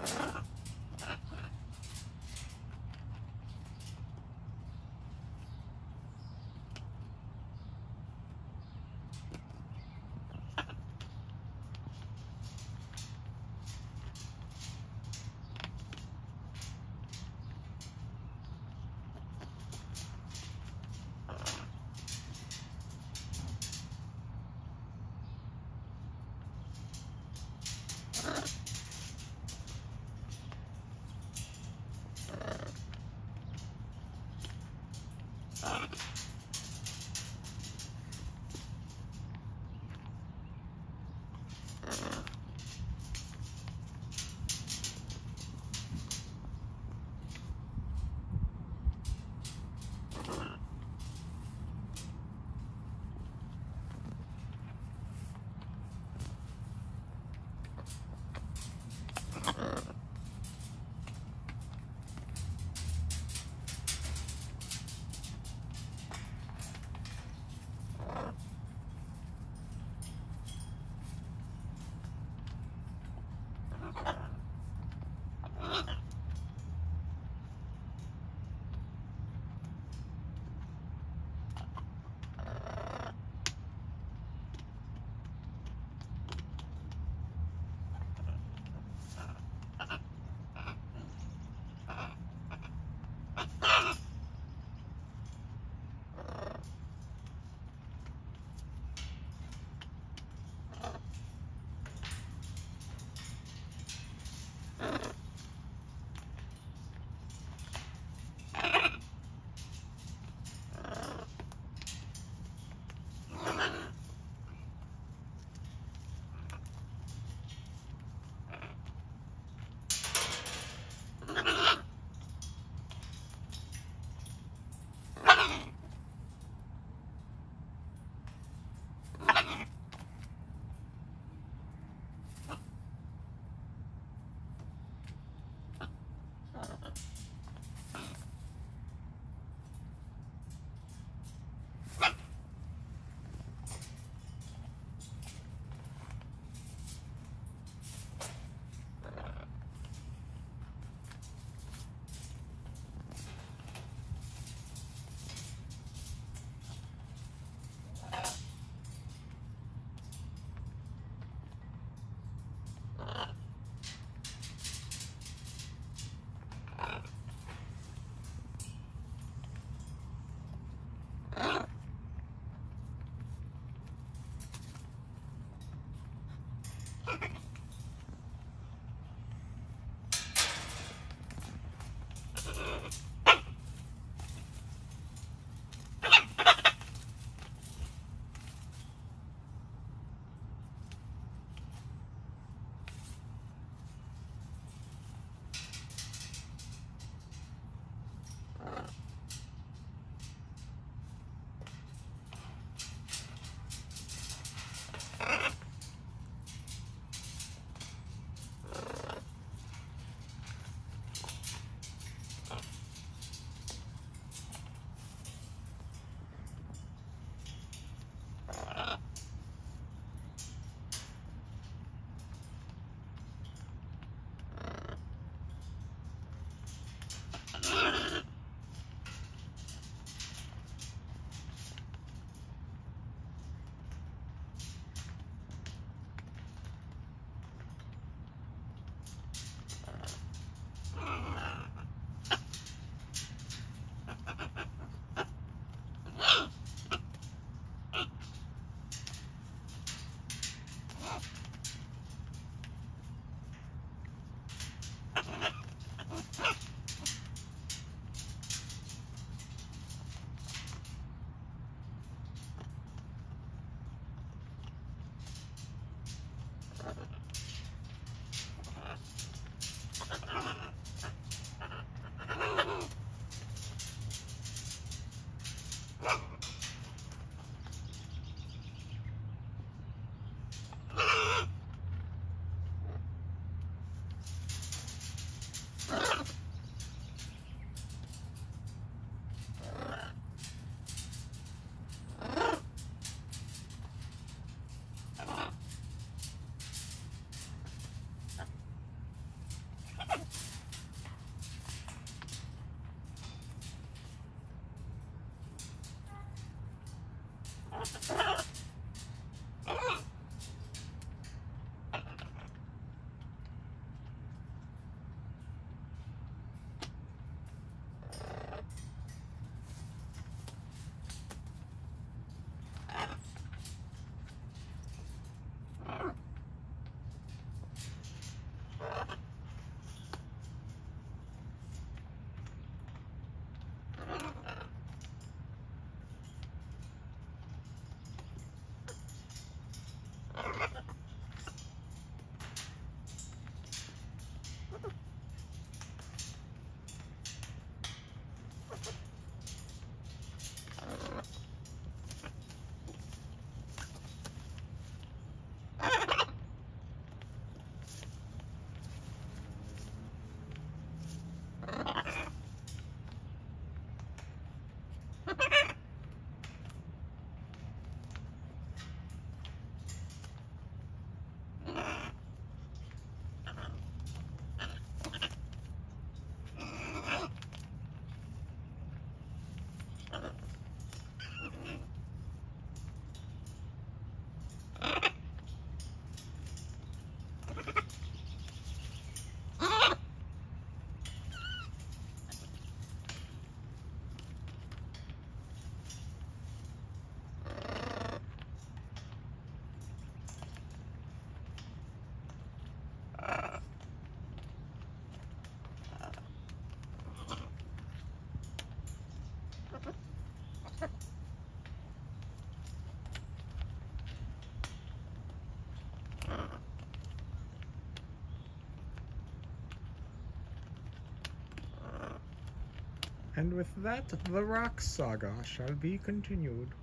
Uh, Uh, Ha ha ha! And with that, the Rock Saga shall be continued.